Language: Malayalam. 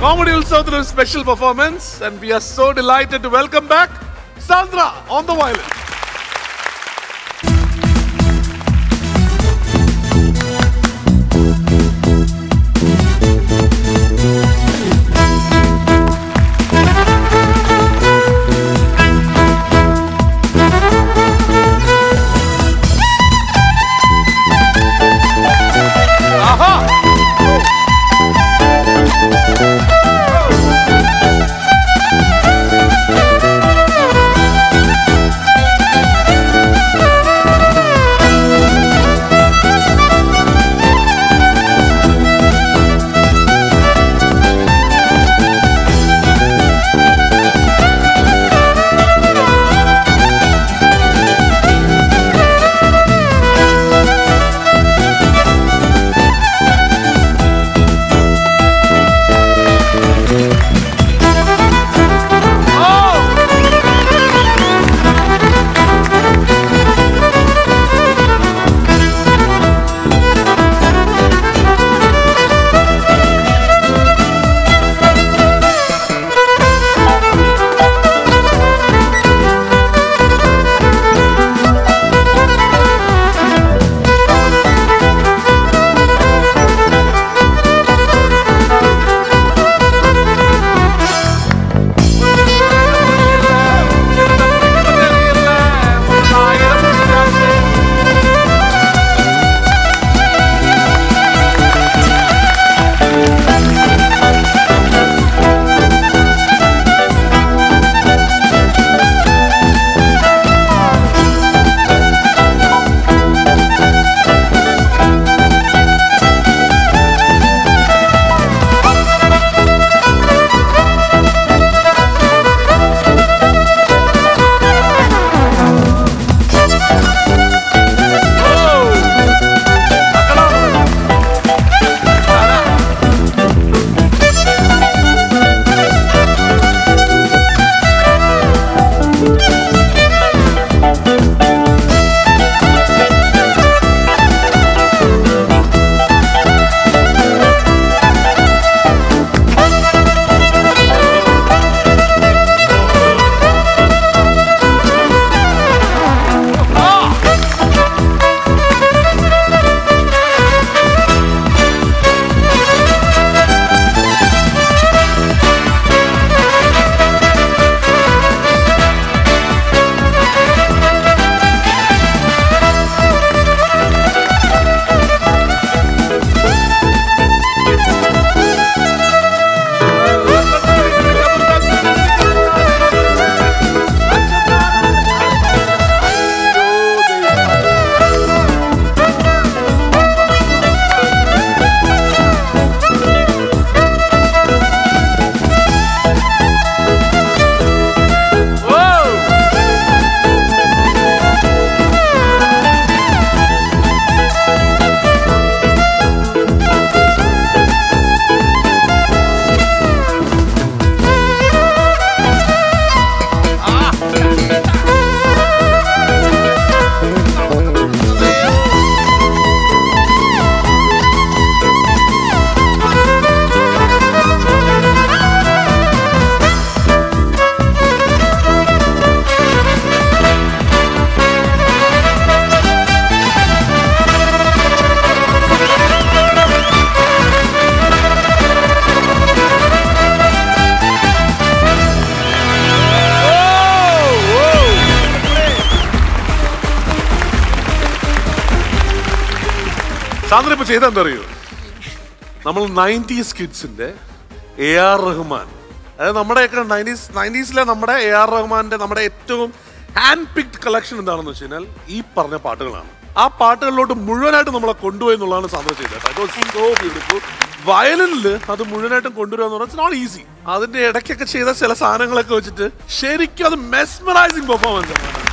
Comedy Utsav special performance, and we are so delighted to welcome back Sandra on the violin. Sandra ഇപ്പൊ ചെയ്ത എന്താ അറിയോ? നമ്മൾ നയന്റീസ് കിഡ്സിന്റെ എ ആർ റഹ്മാൻ. അതായത് നമ്മുടെയൊക്കെ നയന്റീസ് നയന്റീസിലെ നമ്മുടെ എ ആർ റഹ്മാന്റെ നമ്മുടെ ഏറ്റവും ഹാൻഡ് പിക്ഡ് കളക്ഷൻ എന്താണെന്ന് വെച്ച് കഴിഞ്ഞാൽ ഈ പറഞ്ഞ പാട്ടുകളാണ്. ആ പാട്ടുകളിലോട്ട് മുഴുവനായിട്ട് നമ്മളെ കൊണ്ടുപോയി എന്നുള്ളതാണ് സാന്ദ്ര ചെയ്തത് സോ ബ്യൂട്ടിഫുൾ വയലിനിൽ അത് മുഴുവനായിട്ടും കൊണ്ടുവരിക എന്ന് പറഞ്ഞാൽ നോട്ട് ഈസി അതിന്റെ ഇടയ്ക്കൊക്കെ ചെയ്ത ചില സാധനങ്ങളൊക്കെ വെച്ചിട്ട് ശരിക്കും അത് മെസ്മറൈസിങ് പെർഫോമൻസ് ആണ്.